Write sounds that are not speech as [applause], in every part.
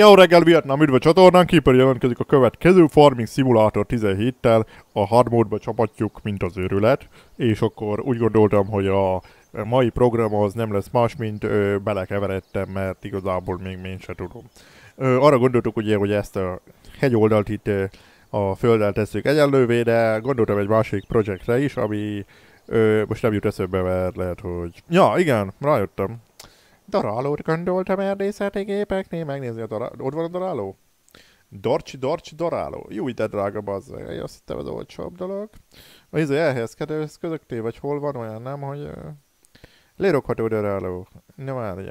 Jó reggel Vietnám, üdv a csatornán, Keeper jelentkezik a következő Farming Simulator 17-tel, a hard módba csapatjuk, mint az őrület, és akkor úgy gondoltam, hogy a mai program az nem lesz más, mint ö, belekeveredtem, mert igazából még én sem tudom. Ö, arra gondoltuk ugye, hogy ezt a hegyoldalt itt ö, a földdel tesszük egyenlővé, de gondoltam egy másik projektre is, ami ö, most nem jut eszembe, mert lehet, hogy... Ja, igen, rájöttem. Darálót gondoltam erdészeti gépeknél, megnézni a daráló. Ott van a daráló? Dorcsi, dorcsi, daráló. Jó, ide drága bazzeg. Azt hittem az olcsóbb dolog. Vagy ez elhelyezkedő eszközöknél, vagy hol van olyan, nem, hogy... Uh, lérokható daráló. Nem állj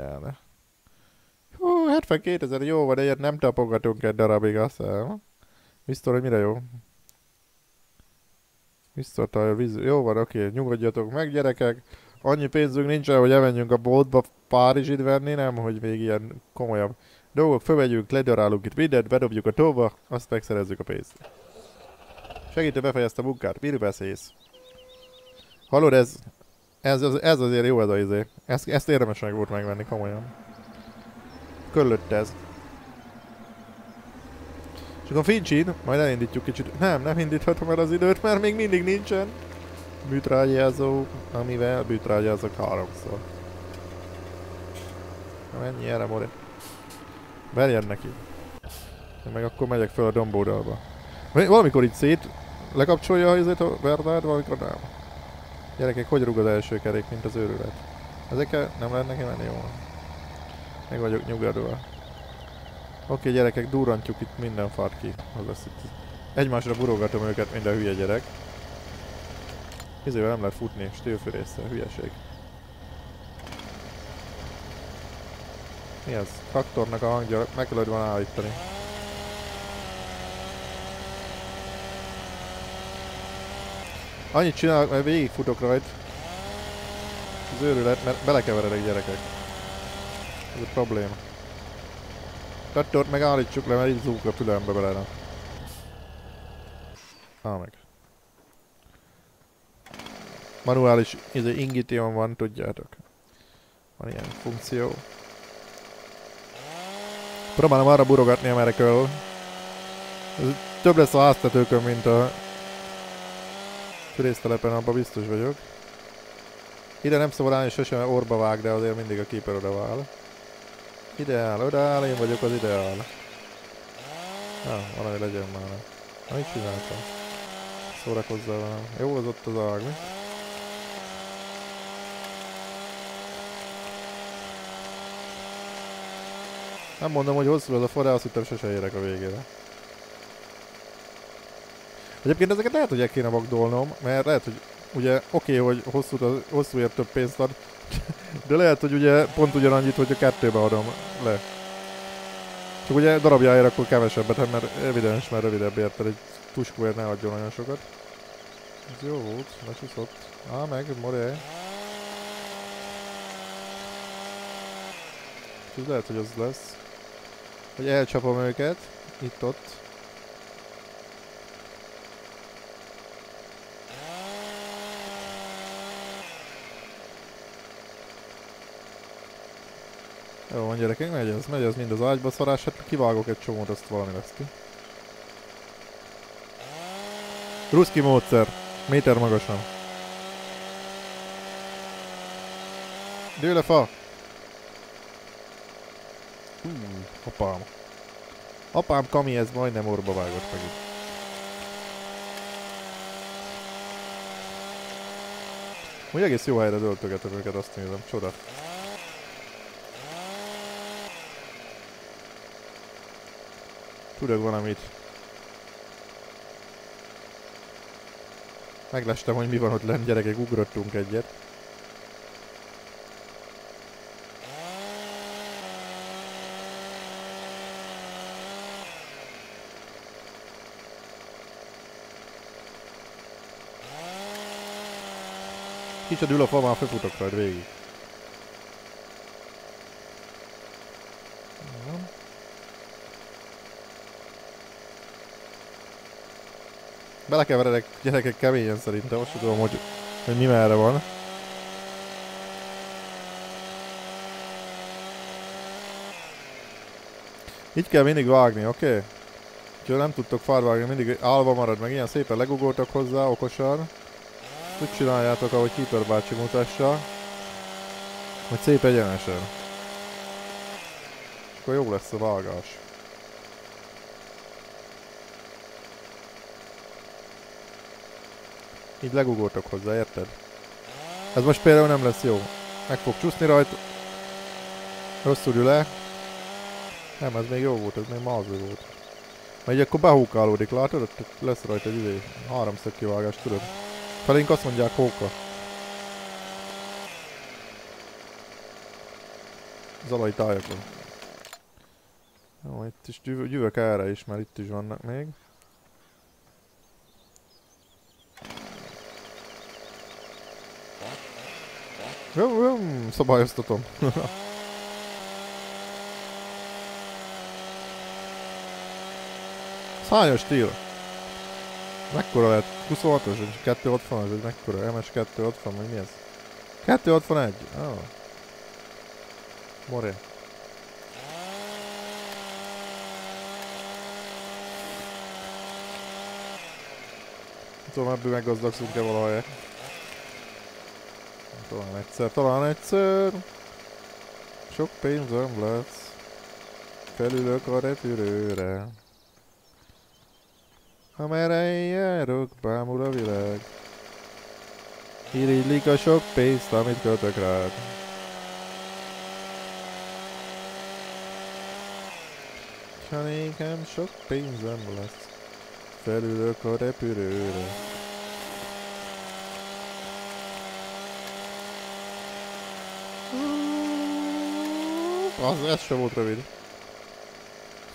Hú, 72 ezer jó van, egyet nem tapogatunk egy darabig, azt hiszem. Biztos, hogy mire jó? Visszatalja víz. Jó van, oké, nyugodjatok meg, gyerekek. Annyi pénzünk nincsen, hogy elmenjünk a boltba Párizsit venni, nem, hogy még ilyen komolyabb dolgok. Fölvegyünk, ledarálunk itt mindent, bedobjuk a tóba, azt megszerezzük a pénzt. Segítő befejezte a munkát, miről beszélsz? Hallod, ez, ez, ez, ez azért jó ez a izé. Ezt, ezt érdemes meg volt megvenni komolyan. Körülött ez. Csak a Fincsin, majd elindítjuk kicsit. Nem, nem indíthatom el az időt, mert még mindig nincsen bűtrágyázó, amivel bűtrágyázok háromszor. Na mennyi erre, more? Verjen neki. Én meg akkor megyek fel a dombódalba. Valamikor itt szét lekapcsolja azért a Verdát, valamikor nem. Gyerekek, hogy rúg az első kerék, mint az őrület? Ezekkel nem lehet neki menni jól. Meg vagyok nyugodva. Oké gyerekek, durrantjuk itt minden fart ki. Az lesz itt. Egymásra burogatom őket, minden hülye gyerek. Izével nem lehet futni, stílfűrészsel, hülyeség. Mi ez? Traktornak a hangja, meg kellett volna állítani. Annyit csinálok, mert végigfutok rajt. Az őrület, mert belekeveredek gyerekek. Ez a probléma. Traktort megállítsuk le, mert így zúg a fülembe bele. Á meg. Manuális izé, ingitium van, tudjátok. Van ilyen funkció. Próbálom arra burogatni, amerre kell. Ez több lesz a háztetőkön, mint a fűrésztelepen, abban biztos vagyok. Ide nem szabad állni sosem orba vág, de azért mindig a keeper oda áll. Ideál, oda áll, én vagyok az ideál. Na, valami legyen már. Na, mit csináltam? Szórakozzál velem. Jó az ott az ág, mi? Nem mondom, hogy hosszú ez a forrá, azt hittem sose érek a végére. Egyébként ezeket lehet, hogy el kéne magdolnom, mert lehet, hogy ugye oké, okay, hogy hosszú, hosszúért több pénzt ad, de lehet, hogy ugye pont ugyanannyit, hogy a kettőbe adom le. Csak ugye darabjáért akkor kevesebbet, hát mert evidens, mert rövidebb érted, egy tuskóért ne adjon olyan sokat. Ez jó volt, lecsúszott. Á, meg, moré. Ez lehet, hogy az lesz. Hogy elcsapom őket. Itt-ott. Jó van gyerekek, megy ez, megy ez mind az ágyba szarás, hát kivágok egy csomót, azt valami lesz ki. Ruszki módszer, méter magasan. Dőle fa! Hú, apám. Apám kami, ez majdnem orba vágott meg itt. Úgy egész jó helyre döltögetem őket, azt nézem. Csoda. Tudok valamit. Meglestem, hogy mi van ott lenn, gyerekek, ugrottunk egyet. Kicsit ül a fa, már felfutok rajt végig. Belekeveredek gyerekek keményen szerintem, most tudom, hogy, hogy mi merre van. Így kell mindig vágni, oké? Okay? Ha nem tudtok farvágni, mindig állva marad, meg ilyen szépen legugoltak hozzá, okosan. Úgy csináljátok, ahogy Keeper bácsi mutassa. Hogy szép egyenesen. Akkor jó lesz a vágás. Így legugoltok hozzá, érted? Ez most például nem lesz jó. Meg fog csúszni rajta. Rosszul ül le. Nem, ez még jó volt, ez még mazó volt. Mert így akkor behúkálódik, látod? Ott lesz rajta egy idő. Háromszög kivágás, tudod? Felénk azt mondják hóka. Zalai tájakon. Jó, itt is gyűvök erre is, mert itt is vannak még. Jó, jó, szabályoztatom. [laughs] Hányos stíl? Mekkora lehet? 26-os, 260 ez mekkora? MS 260, vagy mi ez? 261? Oh. More. tudom, ebből meggazdagszunk-e valahelyet. Talán egyszer, talán egyszer. Sok pénzem lesz. Felülök a repülőre. Amerre én járok, bámul a világ. Irigylik a sok pénzt, amit költök rád. Ha nékem sok pénzem lesz, felülök a repülőre. Az, ez sem volt rövid.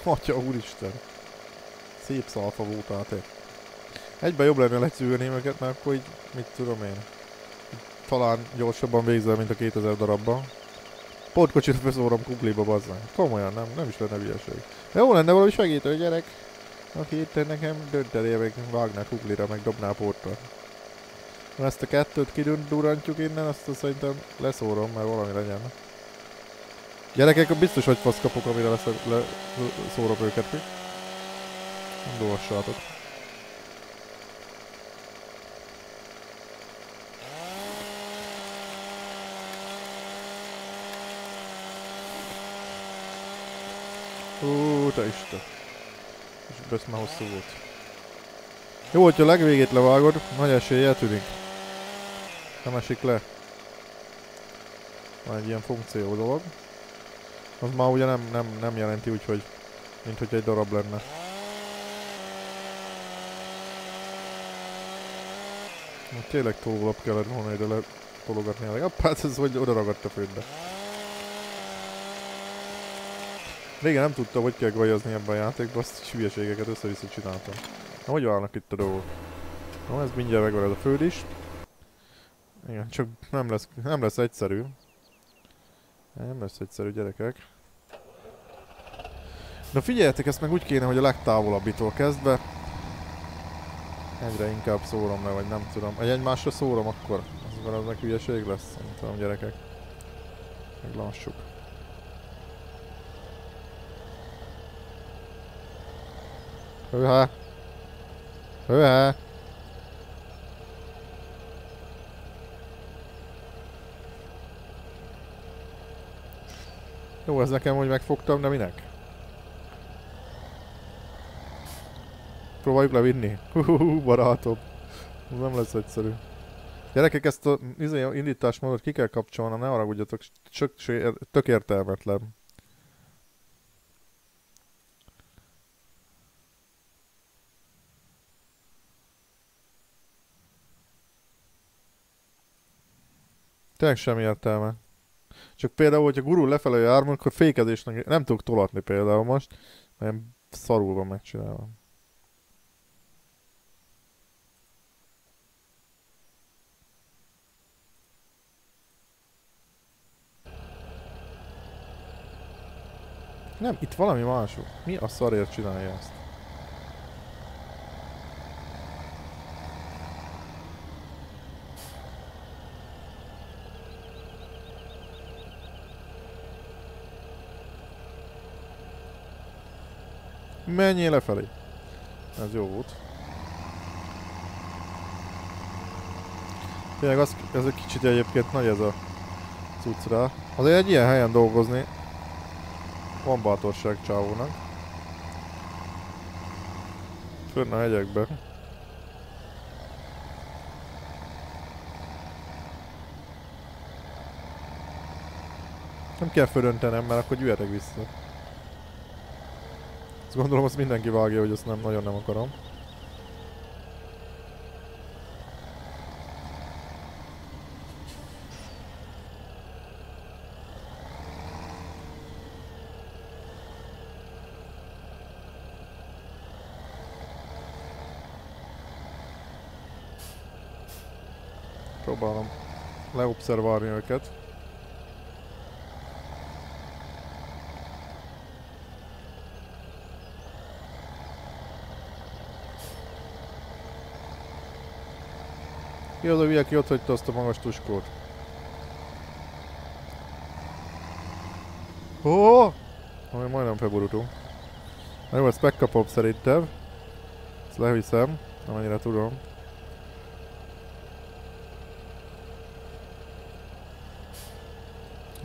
Atya úristen. Szép szalfa voltál te. Egyben jobb lenne legyűrni őket, mert akkor így, mit tudom én. Talán gyorsabban végzel, mint a 2000 darabban. Pótkocsit beszórom kukliba, bazzán. Komolyan, nem, nem is lenne hülyeség. Jó lenne valami segítő gyerek, aki itt nekem dönteléje meg vágná kuklira, meg dobná portra. Ezt a kettőt kidurantjuk innen, azt szerintem leszórom, mert valami legyen. Gyerekek, biztos, hogy fasz kapok, amire lesz, le, szórom őket. Dolvassátok. Hú, te isten. És besz már hosszú volt. Jó, hogyha a legvégét levágod, nagy eséllyel tűnik. Nem esik le. Van egy ilyen funkció dolog. Az már ugye nem, nem, nem jelenti úgy, hogy mint hogy egy darab lenne. Na, tényleg távolabb kellett volna ide letologatni a hát ez hogy oda ragadt a földbe. Régen nem tudtam, hogy kell gajazni ebben a játékban, azt hülyeségeket össze-vissza csináltam. Na, hogy állnak itt a dolgok? Na, ez mindjárt megvan ez a föld is. Igen, csak nem lesz, nem lesz egyszerű. Nem lesz egyszerű, gyerekek. Na figyeljetek, ezt meg úgy kéne, hogy a legtávolabbitól kezdve egyre inkább szórom le, vagy nem tudom. Egy egymásra szórom akkor, az, az meg hülyeség lesz, nem tudom gyerekek. Meglássuk. Hőhá! Hőhá! Jó, ez nekem, hogy megfogtam, de minek? Próbáljuk levinni. Hú, barátom. Ez nem lesz egyszerű. Gyerekek, ezt a izé, indításmódot ki kell kapcsolni, ne haragudjatok, tök értelmetlen. Tényleg semmi értelme. Csak például, hogyha gurul lefelé járunk, akkor fékezésnek nem tudok tolatni például most, mert szarul van megcsinálva. Nem, itt valami mások. Mi a szarért csinálja ezt? Menjél lefelé. Ez jó volt. Tényleg az, ez egy kicsit egyébként nagy ez a cuccra. Azért egy ilyen helyen dolgozni van bátorság csávónak. Fönn a hegyekben. Nem kell fölöntenem, mert akkor gyűjtek vissza. Azt gondolom, azt mindenki vágja, hogy azt nem, nagyon nem akarom. Próbálom leobszerválni őket. Ki az a hülye, aki ott hagyta azt a magas tuskót? Ó! Oh! Ami majdnem felborultunk. Na jó, ezt megkapom szerintem. Ezt leviszem, amennyire tudom.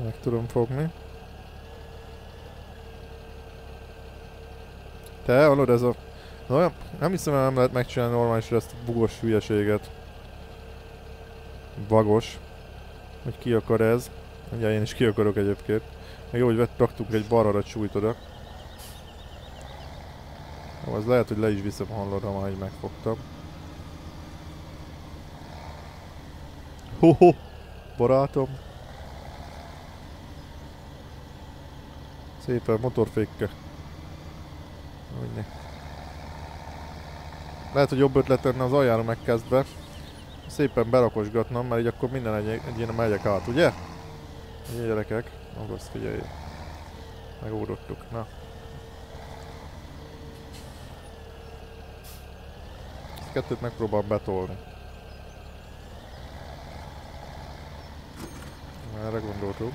Meg tudom fogni. Te, hallod ez a... Na, nem hiszem, hogy nem lehet megcsinálni normálisan ezt a bugos hülyeséget. Vagos. Hogy ki akar ez. Ugye én is ki akarok egyébként. Meg jó, hogy vett, raktunk egy balra csújt oda. Jó, az lehet, hogy le is viszem hallod, ha már így megfogtam. Ho-ho! Barátom! Szépen motorfékke. Úgy Lehet, hogy jobb ötlet lenne az aljára megkezdve szépen berakosgatnom, mert így akkor minden egy, egy ilyen megyek át, ugye? Ugye gyerekek? Agoszt figyelj. Megúrottuk, na. Ezt kettőt megpróbálom betolni. Erre gondoltuk.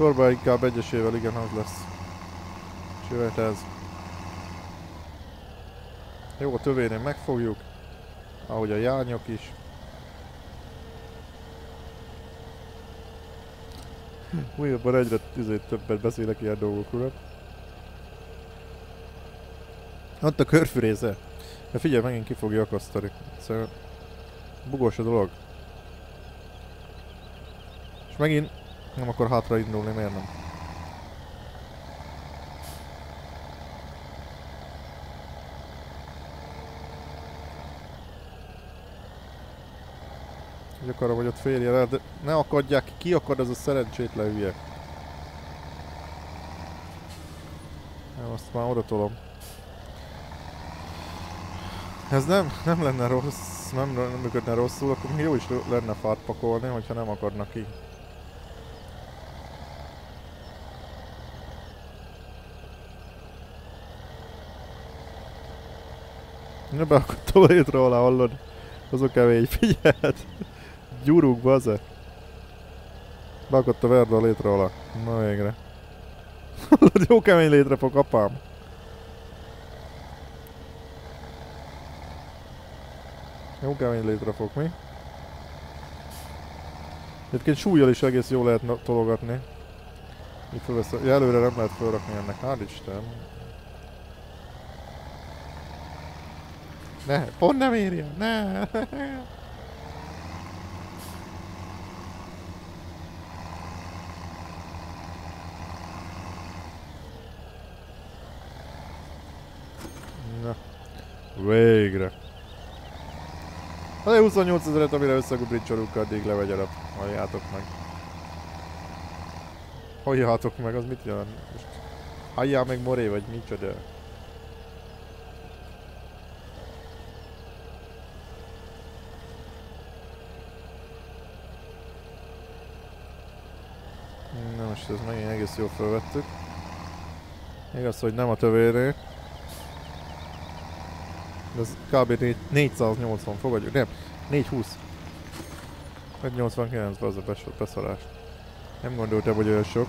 Sorba inkább egyesével, igen, az lesz. És jöhet ez. Jó, a tövérén megfogjuk. Ahogy a jányok is. Újabban egyre tüzét többet beszélek ilyen dolgokról. Ott a körfürésze. De figyelj, megint ki fogja akasztani. Szóval bugos a dolog. És megint nem akar hátra indulni, miért nem? Hogy akarom, hogy ott férjen el, de ne akadják ki, ki akad ez a szerencsétlen hülye. Nem, azt már oda tolom. Ez nem, nem lenne rossz, nem, nem működne rosszul, akkor jó is lenne fát pakolni, hogyha nem akadnak ki. Ne beakadtam a létre alá, hallod? Azok kemény, figyeld! Gyuruk, baze! Beakadt a verda a létre alá. Na végre. Hallod, jó kemény létre fog, apám! Jó kemény létre fog, mi? Egyébként súlyjal is egész jól lehet tologatni. Így fölvesz, előre nem lehet felrakni ennek, hál' Isten. Ne, pont nem érje, ne! Na. Végre. Hát 28 ezeret, amire összegubricsolunk, addig levegyelep. Halljátok meg. Halljátok meg, az mit jelent? Most halljál meg moré, vagy micsoda? most ez megint egész jól felvettük. Igaz, hogy nem a tövéré. De ez kb. 480 fogadjuk, nem, 420. 589 az a beszarás. Nem gondoltam, hogy olyan sok.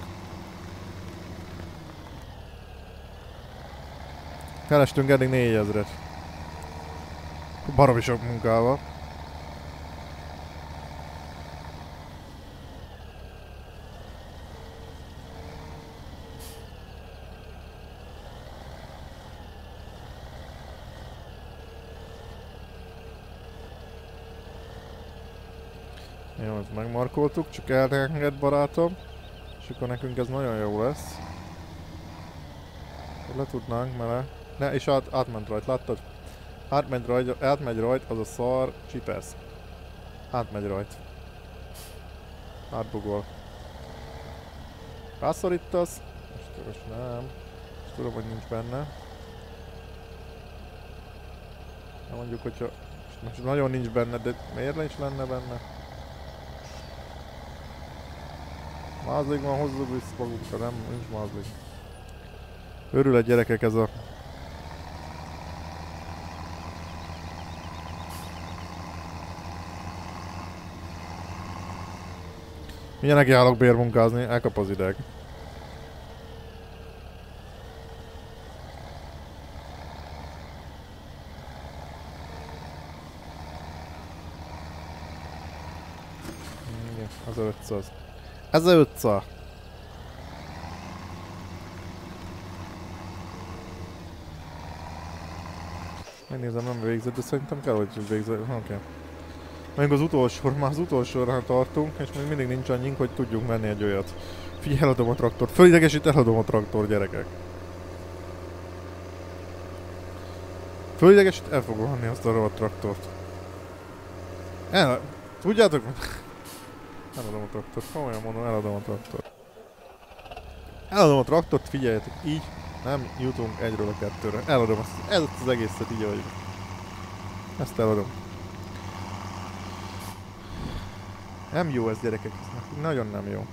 Kerestünk eddig 4000-et. Baromi sok munkával. Jó, ezt megmarkoltuk, csak elenged barátom. És akkor nekünk ez nagyon jó lesz. Le tudnánk mele. Ne, és át, átment rajta, láttad? Átmegy rajta, átmegy rajta, az a szar csipesz. Átmegy rajta. Átbugol. Rászorítasz? Most, most nem. Most tudom, hogy nincs benne. Na mondjuk, hogyha most nagyon nincs benne, de miért nincs lenne benne? Mázlig van, hozzuk vissza magunkra, nem, nincs mázlig. Örül egy gyerekek ez a... Milyenek járok bérmunkázni, elkap az ideg. Igen, az a 500. Ez a 500. Megnézem, nem végzett, de szerintem kell, hogy végzett. Oké. Okay. Még az utolsó, [laughs] már az utolsóra tartunk, és még mindig nincs annyink, hogy tudjunk menni egy olyat. Figyelj, eladom a traktort. Fölidegesít, eladom a traktor, gyerekek. Fölidegesít, el fogom venni azt a traktort. El, tudjátok? Eladom a traktort, komolyan mondom, eladom a traktort. Eladom a traktort, figyeljetek, így nem jutunk egyről a kettőre. Eladom azt, ez az egészet így, ahogy. Ezt eladom. Nem jó ez gyerekek, ez nagyon nem jó.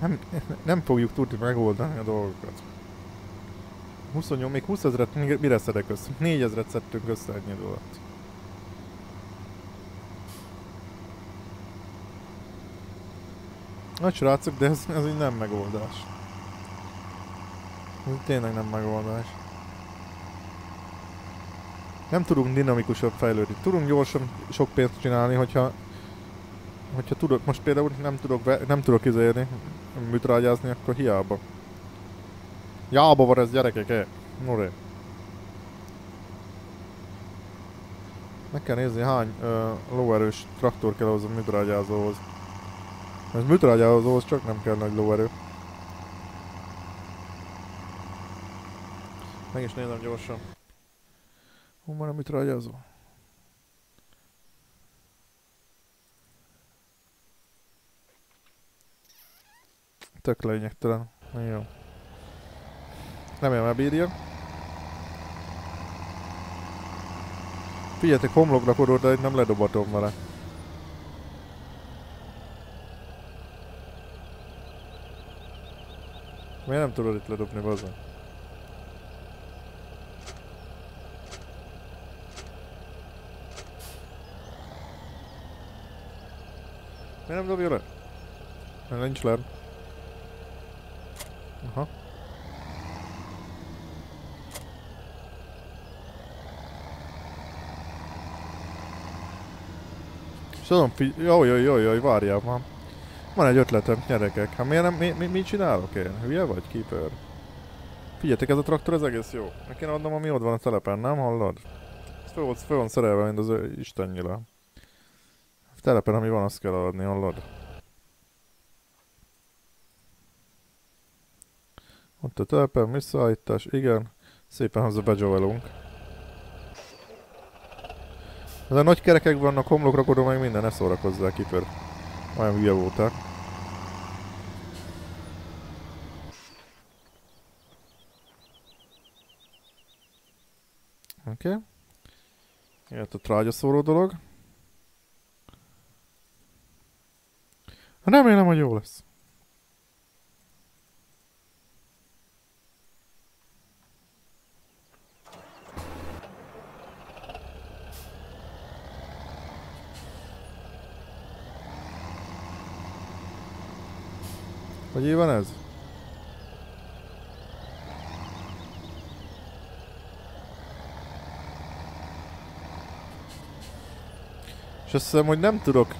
Nem, nem fogjuk tudni megoldani a dolgokat. 28, még 20 ezeret mire szedek össze? 4 ezeret szedtünk össze ennyi alatt. Nagy srácok, de ez, ez így nem megoldás. Ez tényleg nem megoldás. Nem tudunk dinamikusabb fejlődni. Tudunk gyorsan sok pénzt csinálni, hogyha hogyha tudok, most például nem tudok, nem tudok izélni, műtrágyázni, akkor hiába. Jába van ez gyerekek, eh? Nore. Meg kell nézni hány uh, lóerős traktor kell ahhoz a műtrágyázóhoz. Ez műtrágyázóhoz csak nem kell nagy lóerő. Meg is nézem gyorsan. Hol van a műtrágyázó? Tök lényegtelen. Jó. Remélem elbírja. Figyeljetek, homlokra korol, de nem ledobatom vele. Miért nem tudod itt ledobni, bazzan? Miért nem dobja le? Mert nincs le. Aha. Tudom, jó, jó, jó, jó, várjál már. Van egy ötletem, gyerekek. Hát miért nem, mi, mi, mit csinálok én? Hülye vagy, Keeper? Figyeljetek, ez a traktor ez egész jó. Meg kéne adnom, ami ott van a telepen, nem hallod? Ez föl, föl van szerelve, mint az istennyila. A telepen, ami van, azt kell adni, hallod? Ott a telepen, visszaállítás, igen. Szépen haza begyóvelunk. Ez a nagy kerekek vannak, homlokra kodó meg minden, ne szórakozzál, kipör. Olyan hülye voltál. Oké. Okay. Jött a trágyaszóró dolog. Remélem, hogy jó lesz. Hogy van ez? És azt hiszem, hogy nem tudok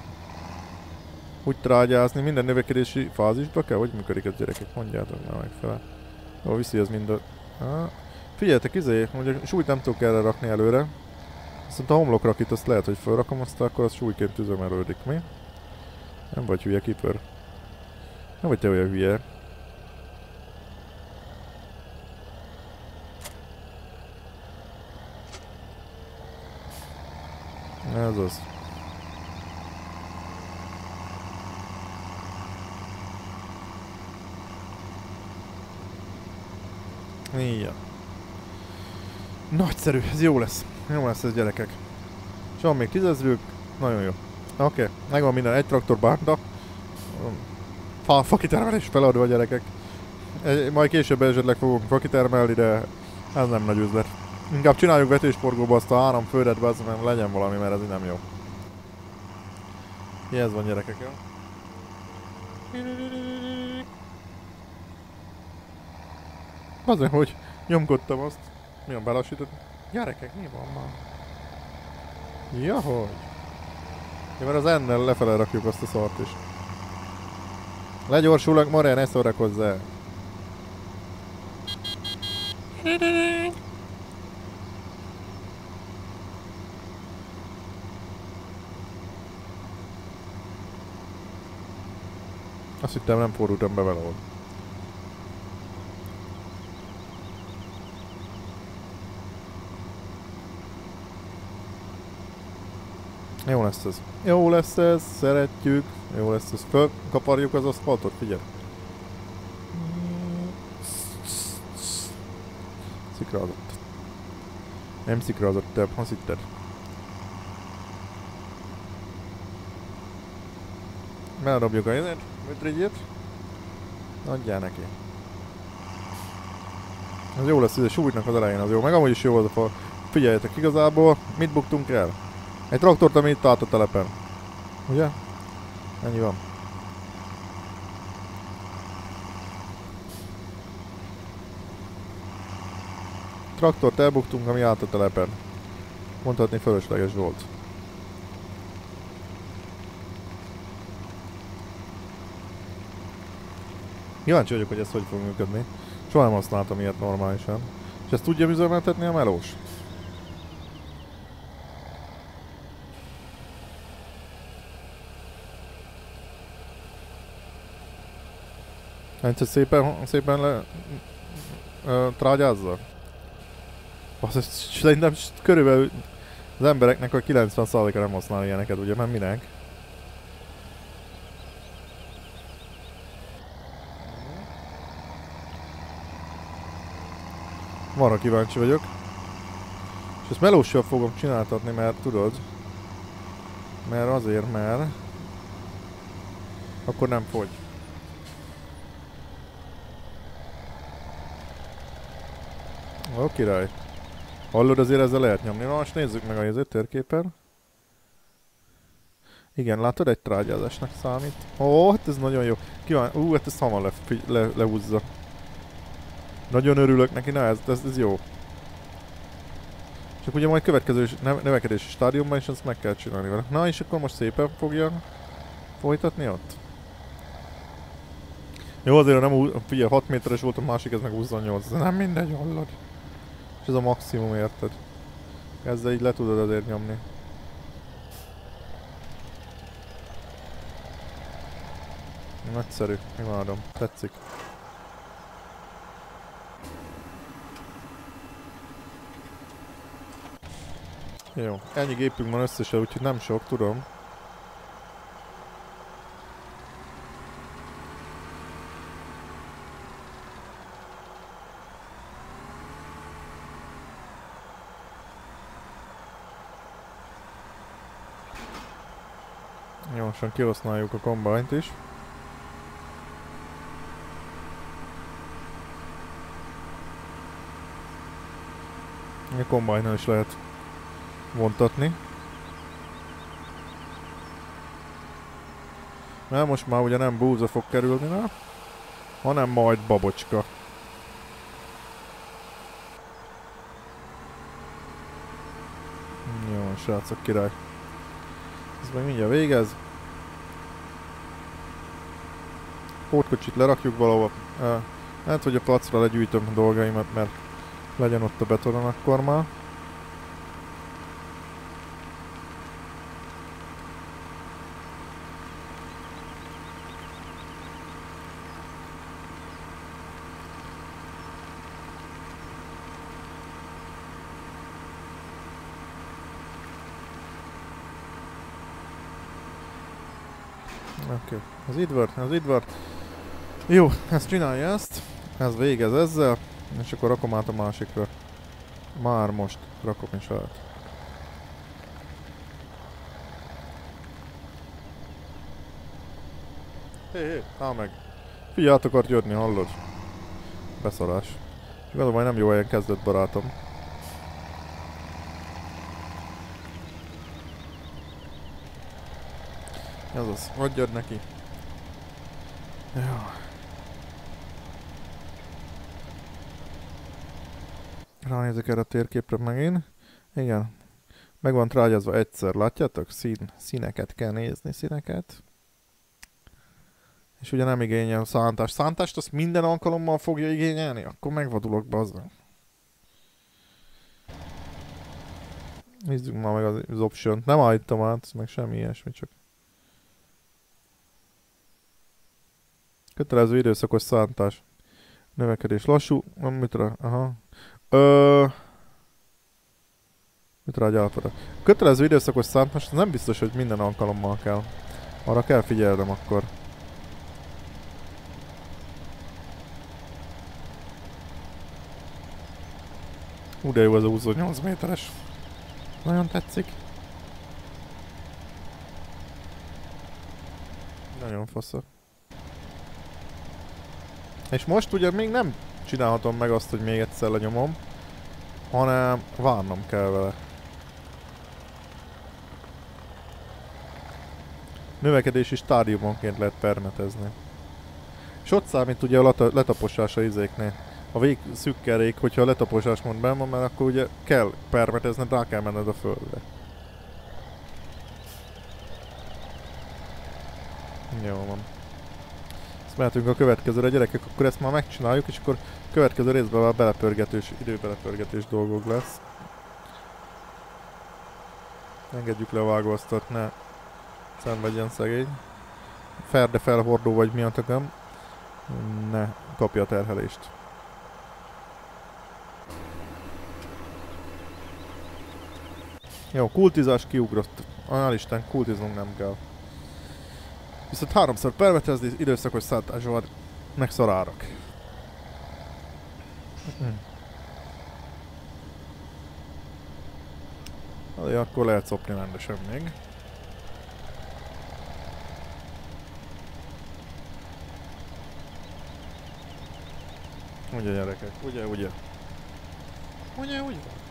úgy trágyázni, minden növekedési fázisba kell? Hogy működik ez gyerekek? Mondjátok már meg fel. Jó, viszi ez mind a... Ah. Figyeljetek, izé, a súlyt nem tudok erre rakni előre. Viszont a homlokrakit azt lehet, hogy felrakom, aztán akkor az súlyként üzemelődik, mi? Nem vagy hülye, Kipper. Nem vagy te olyan hülye. Ez az. Igen. Nagyszerű, ez jó lesz. Jó lesz ez gyerekek. És van még tízezrük, nagyon jó. Oké, okay. megvan minden, egy traktor bánda. Fa, fakitermelés feladva a gyerekek. Majd később esetleg fogunk fakitermelni, de ez nem nagy üzlet. Inkább csináljuk vetésforgóba azt a három földet, mert legyen valami, mert ez nem jó. Mi ez van gyerekek, jó? Azért, hogy nyomkodtam azt. Mi a belassított? Gyerekek, mi van már? Ja, hogy? Ja, mert az ennel lefele rakjuk azt a szart is. Legyorsulok, Moré, ne szórakozzál. Azt hittem nem fordultam be vele Jó lesz ez. Jó lesz ez, szeretjük. Jó lesz ez. Fölkaparjuk az aszfaltot, figyelj. Szikrázott. Nem szikrázott, te azt hitted. Meldobjuk a jönnet, Mötrigyét. Adjál neki. Ez jó lesz, ez a súlynak az elején az jó. Meg amúgy is jó az a fal. Figyeljetek, igazából mit buktunk el? Egy traktort, ami itt állt a telepen. Ugye? Ennyi van. Traktort elbuktunk, ami állt a telepen. Mondhatni fölösleges volt. Kíváncsi vagyok, hogy ez hogy fog működni. Soha nem használtam ilyet normálisan. És ezt tudja üzemeltetni a melós? Egyszer szépen, szépen le... Ö, trágyázza? Azt szerintem körülbelül az embereknek a 90%-a nem használ ilyeneket, ugye? Mert minek? Marra kíváncsi vagyok. És ezt melóssal fogom csináltatni, mert tudod. Mert azért, mert... Akkor nem fogy. Ó, király. Hallod, azért ezzel lehet nyomni. Na, most nézzük meg a jövő térképen. Igen, látod, egy trágyázásnak számít. Ó, hát ez nagyon jó. Kíván, ú, hát ez hamar le, le, lehúzza. Nagyon örülök neki, na ez, ez, ez jó. Csak ugye majd következő növekedési stádiumban is ezt meg kell csinálni vele. Na és akkor most szépen fogja folytatni ott. Jó, azért nem, figyelj, 6 méteres volt a másik, ez meg 28, ez nem mindegy, hallod. És ez a maximum, érted? Ezzel így le tudod azért nyomni. Nagyszerű, imádom, tetszik. Jó, ennyi gépünk van összesen, úgyhogy nem sok, tudom. Gyorsan kihasználjuk a kombányt is. A kombájnál is lehet vontatni. Mert most már ugye nem búza fog kerülni, na? hanem majd babocska. Jó, srácok, király. Ez meg mindjárt végez. Pótkocsit lerakjuk valahova. Hát, hogy a placra legyűjtöm dolgaimat, mert legyen ott a betonon akkor már. Oké, okay. az idvar, az idvar. Jó, ezt csinálja ezt. Ez végez ezzel. És akkor rakom át a másikra. Már most rakom is át. Hé, hé, áll meg. Figyelj, át akart jönni, hallod? Beszarás. Hogy nem jó helyen kezdett barátom. Ez az, hagyjad neki. Jó. Ránézek erre a térképre megint. Igen. Meg van trágyazva egyszer, látjátok? Szín, színeket kell nézni, színeket. És ugye nem igényel szántást. Szántást azt minden alkalommal fogja igényelni? Akkor megvadulok, bazd Nézzük már meg az option Nem állítom át, meg semmi ilyesmi, csak... Kötelező időszakos szántás. Növekedés lassú. Mit? Aha. Ö... Mit rá gyártada? Kötelező időszakos szántás, nem biztos, hogy minden alkalommal kell. Arra kell figyelnem akkor. Ú, de jó az a 28 méteres. Nagyon tetszik. Nagyon faszak. És most ugye még nem csinálhatom meg azt, hogy még egyszer lenyomom, hanem várnom kell vele. Növekedési stádiumonként lehet permetezni. És ott számít ugye a letaposása izéknél. A vég szükkerék, hogyha a letaposás mond benn van, mert akkor ugye kell permetezned, rá kell menned a földre. Jó van mehetünk a következőre, gyerekek, akkor ezt már megcsináljuk, és akkor a következő részben már belepörgetős, időbelepörgetős dolgok lesz. Engedjük le a vágóasztat, ne szenvedjen szegény. Ferde felhordó vagy mi a. Ne kapja a terhelést. Jó, kultizás kiugrott. Annál Isten, kultizunk nem kell. Viszont háromszor permetezni időszakos szálltásban van megszarárak. Hmm. Azért akkor lehet szopni rendesen még. Ugye gyerekek, ugye, ugye? Ugye, ugye?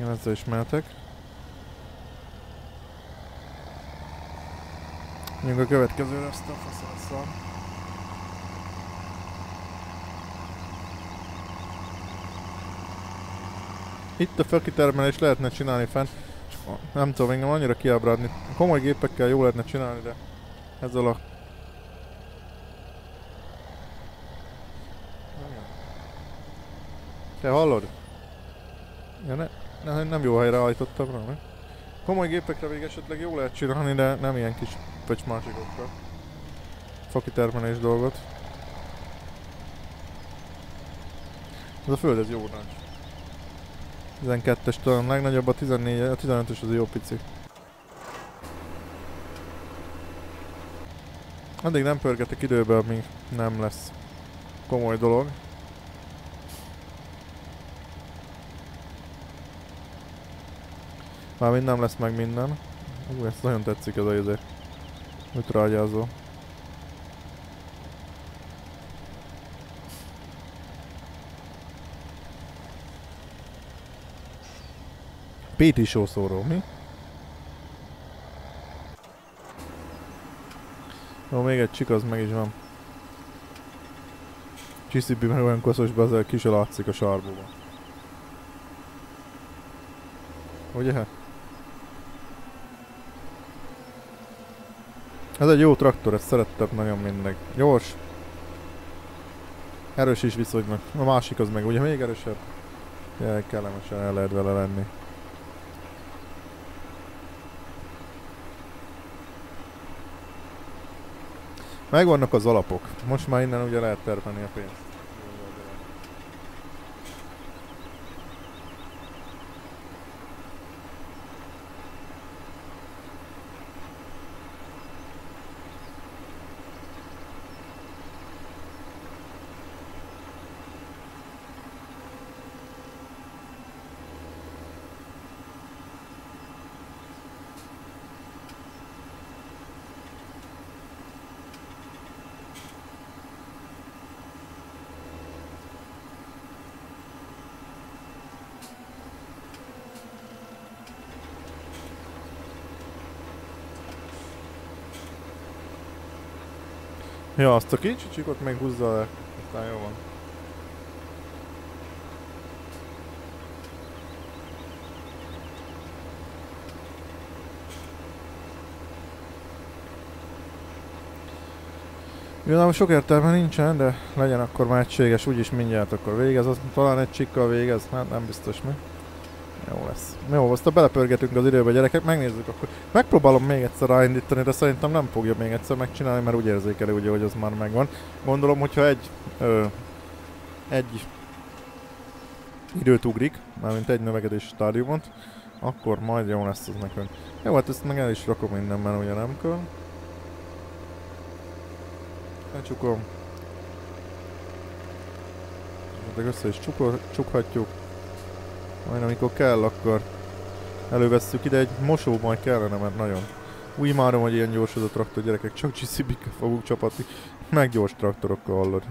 Jó, ezzel is mehetek. Még a következő ezt a faszasszal. Itt a felkitermelés lehetne csinálni fenn. Nem tudom, engem annyira kiábrádni. Komoly gépekkel jó lehetne csinálni, de ezzel a Te hallod? Ja, ne, ne, nem jó helyre állítottam rá? Komoly gépekre még esetleg jó lehet csinálni, de nem ilyen kis pöcsmásikokkal. Fakitermelés dolgot. Ez a föld, ez jó nagy. 12-es talán legnagyobb, a 14 a 15-ös az jó pici. Addig nem pörgetek időbe, amíg nem lesz komoly dolog. Mármint nem lesz meg minden. Ú, ezt nagyon tetszik ez a izé. Mit rágyázol? Péti sószóró, mi? Jó, még egy csik, az meg is van. Csiszipi meg olyan koszos bezel, ki se látszik a sarbóban. Ugye? Ez egy jó traktor, ezt szerettem nagyon mindig. Gyors. Erős is viszonylag. A másik az meg ugye még erősebb. Jaj, kellemesen el lehet vele lenni. Megvannak az alapok. Most már innen ugye lehet termelni a pénzt. Ja, azt a kicsi csikot még húzza le. Aztán jó van. Igazából sok értelme nincsen, de legyen akkor már egységes, úgyis mindjárt akkor végez, az talán egy csikkal végez, hát nem biztos mi. Lesz. Jó, azt a belepörgetünk az időbe gyerekek, megnézzük akkor. Megpróbálom még egyszer ráindítani, de szerintem nem fogja még egyszer megcsinálni, mert úgy érzékeli ugye, hogy az már megvan. Gondolom, hogyha egy, ö, egy időt ugrik, mármint egy növekedés stádiumot, akkor majd jó lesz az nekünk. Jó, hát ezt meg el is rakom minden, mert ugye nem kell. Lecsukom. Össze is csukor, csukhatjuk. Majd amikor kell, akkor elővesszük ide egy mosó, majd kellene, mert nagyon. Úgy imárom, hogy ilyen gyors az a traktor, gyerekek, csak gcb fogunk csapatni. Meg gyors traktorokkal hallod.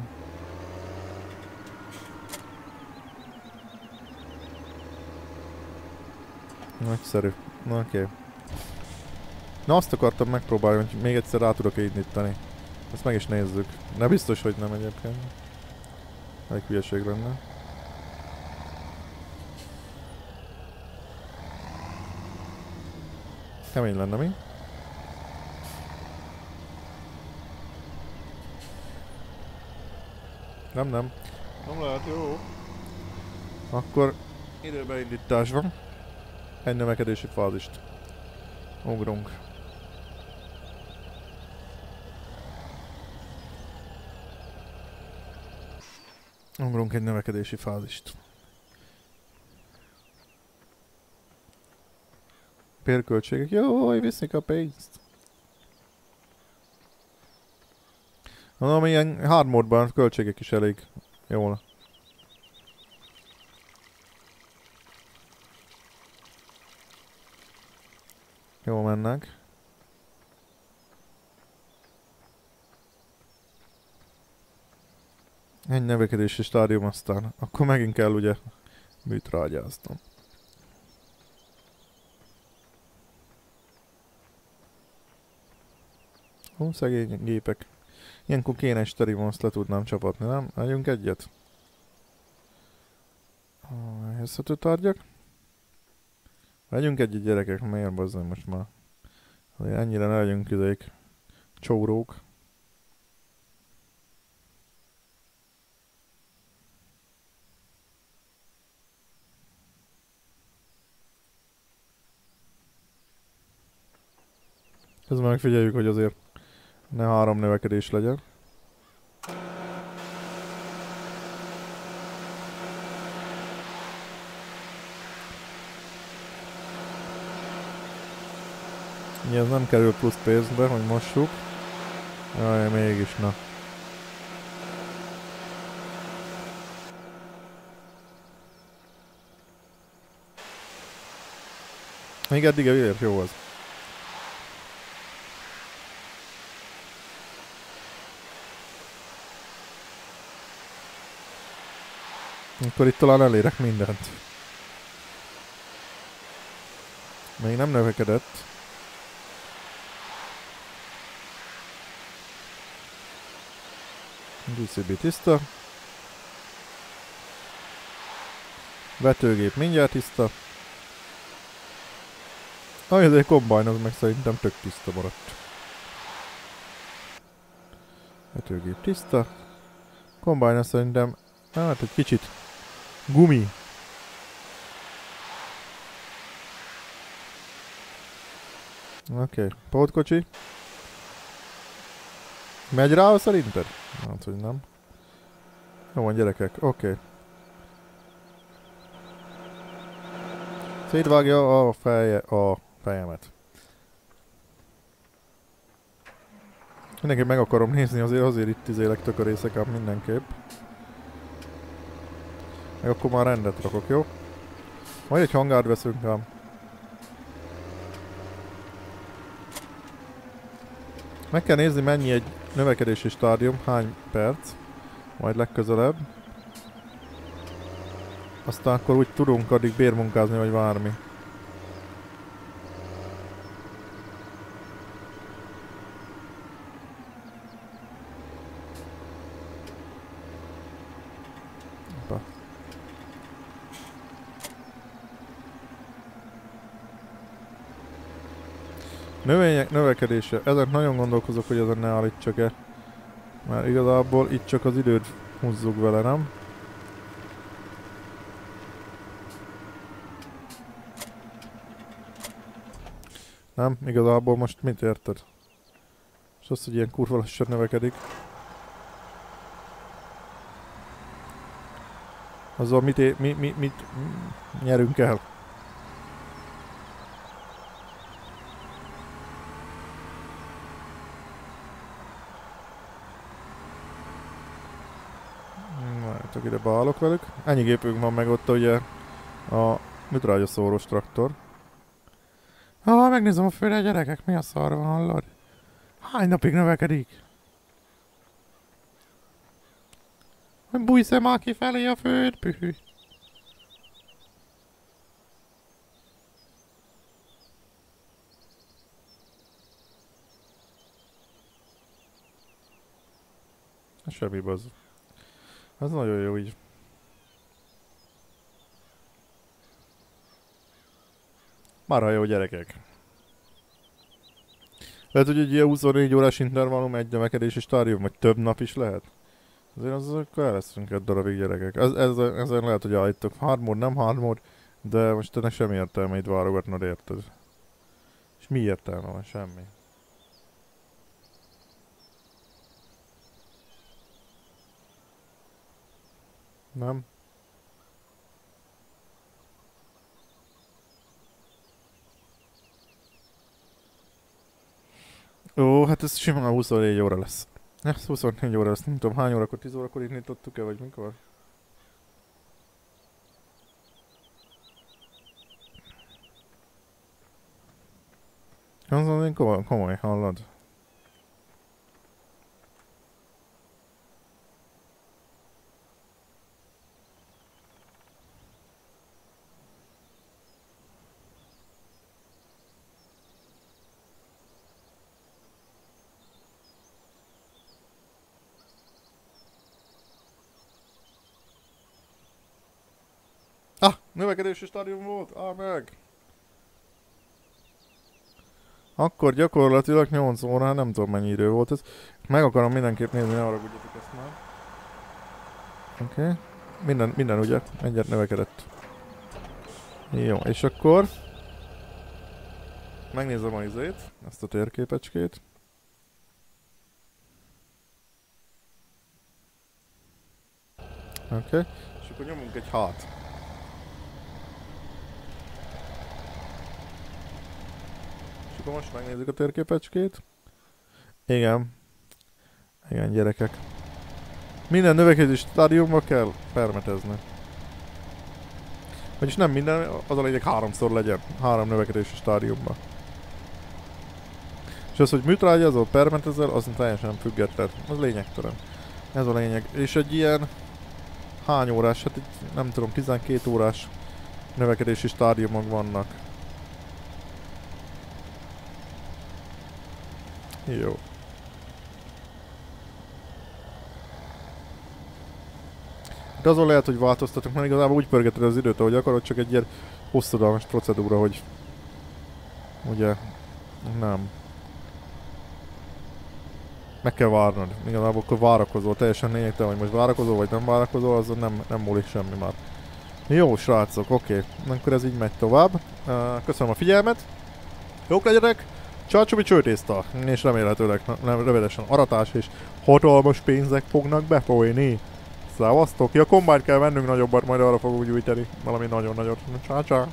Nagyszerű. Na oké. Okay. Na azt akartam megpróbálni, hogy még egyszer rá tudok indítani. Ezt meg is nézzük. De biztos, hogy nem egyébként. Egy hülyeség lenne. Kemény lenne, mi? Nem, nem. Nem lehet, jó. Akkor időbeindítás van. Egy növekedési fázist. Ugrunk. Ugrunk egy növekedési fázist. Bérköltségek. Jó, viszik a pénzt. Mondom, ilyen hard módban költségek is elég jól. Jó mennek. Egy növekedési stádium aztán. Akkor megint kell ugye műtrágyáztam. Ó, szegény gépek. Ilyenkor kéne egy azt le tudnám csapatni, nem? Megyünk egyet? Helyezhető tárgyak? Vegyünk egyet gyerekek, miért bazzam most már? Ennyire ne legyünk idejék csórók. Közben megfigyeljük, hogy azért ne három növekedés legyen. Ez nem kerül plusz pénzbe, hogy mossuk. Jaj, mégis, na. Még eddig a jó az. Akkor itt talán elérek mindent. Még nem növekedett. DCB tiszta. Vetőgép mindjárt tiszta. Ez egy kombine, az meg szerintem tök tiszta maradt. Vetőgép tiszta. Kombine szerintem, hát egy kicsit gumi. Oké, okay. pótkocsi. Megy rá szerinted? Hát, hogy nem. Jó van gyerekek, oké. Okay. Szétvágja a feje, a fejemet. Mindenképp meg akarom nézni, azért azért itt izélek tök a részek mindenképp. Meg akkor már rendet rakok, jó? Majd egy hangárt veszünk ám. Meg kell nézni mennyi egy növekedési stádium, hány perc. Majd legközelebb. Aztán akkor úgy tudunk addig bérmunkázni, vagy várni. Növények növekedése. Ezen nagyon gondolkozok, hogy ezen ne állítsak-e. Mert igazából itt csak az időt húzzuk vele, nem? Nem? Igazából most mit érted? És az, hogy ilyen kurva lassan növekedik. Azzal mit, mit, mit, mit nyerünk el? Csak ide beállok velük. Ennyi gépünk van meg ott ugye a műtrágyaszóros traktor. Ha, megnézem a főre gyerekek, mi a szar van, hallod? Hány napig növekedik? Bújsz-e már kifelé a föld, pühű? Semmi bazz. Ez nagyon jó így. Már jó gyerekek. Lehet, hogy egy ilyen 24 órás intervallum egy növekedési stádium, vagy több nap is lehet. Azért az akkor el leszünk egy darabig gyerekek. Ez, ez, ezen lehet, hogy állítok. Hardmód, nem hardmód, de most ennek semmi értelme itt válogatnod, érted? És mi értelme van? Semmi. Nem? Ó, hát ez simán 24 óra lesz. Ez 24 óra lesz, nem tudom hány órakor, 10 órakor indítottuk-e, vagy mikor? Az komoly, komoly, hallod? Növekedési stádium volt? Á, meg! Akkor gyakorlatilag 8 órán, nem tudom mennyi idő volt ez. Meg akarom mindenképp nézni, ne haragudjatok ezt már. Oké. Okay. Minden, minden ugye, egyet növekedett. Jó, és akkor... Megnézem a izét, ezt a térképecskét. Oké, okay. és akkor nyomunk egy hát. Akkor most megnézzük a térképecskét. Igen. Igen, gyerekek. Minden növekedés stádiumba kell permetezni. Vagyis nem minden, az a lényeg háromszor legyen. Három növekedési stádiumban. És az, hogy műtrágyázol, permetezel, az teljesen független. Az lényegtelen. Ez a lényeg. És egy ilyen hány órás, hát egy, nem tudom, 12 órás növekedési stádiumok vannak. Jó. De azon lehet, hogy változtatok, mert igazából úgy pörgeted az időt, ahogy akarod, csak egy ilyen hosszadalmas procedúra, hogy... Ugye... Nem. Meg kell várnod. Igazából akkor várakozol, teljesen lényegtelen, hogy most várakozol vagy nem várakozol, azon nem, nem múlik semmi már. Jó, srácok, oké. Okay. Akkor ez így megy tovább. Uh, köszönöm a figyelmet. Jók legyenek! Csácsobi csőtészta, és remélhetőleg rövidesen aratás és hatalmas pénzek fognak befolyni. Szevasztok! Ja, kombányt kell vennünk nagyobbat, majd arra fogunk gyűjteni. Valami nagyon nagyot. Csá, csá.